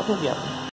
está Viana